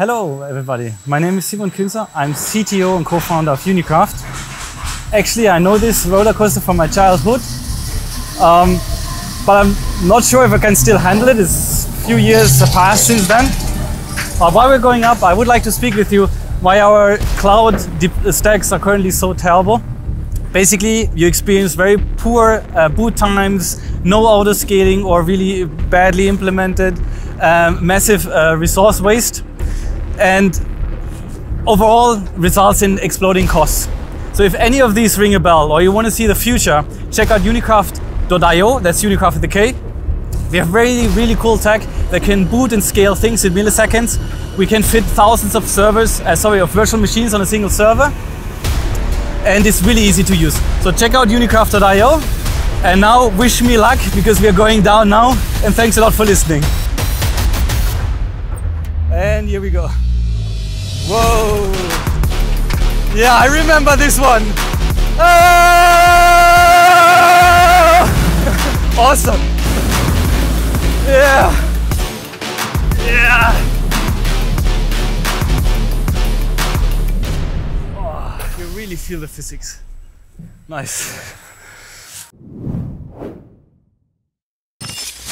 Hello, everybody. My name is Simon Künzer. I'm CTO and co-founder of Unikraft. Actually, I know this roller coaster from my childhood, um, but I'm not sure if I can still handle it. It's a few years past since then. Uh, while we're going up, I would like to speak with you why our cloud stacks are currently so terrible. Basically, you experience very poor uh, boot times, no auto scaling, or really badly implemented, um, massive uh, resource waste, and overall results in exploding costs. So if any of these ring a bell or you want to see the future, check out unikraft.io, that's Unikraft with the K. We have really, really cool tech that can boot and scale things in milliseconds. We can fit thousands of servers, uh, sorry, of virtual machines on a single server and it's really easy to use. So check out unikraft.io and now wish me luck because we are going down now and thanks a lot for listening. And here we go. Whoa! Yeah, I remember this one. Oh! awesome. Yeah. Yeah. Oh, You really feel the physics. Nice.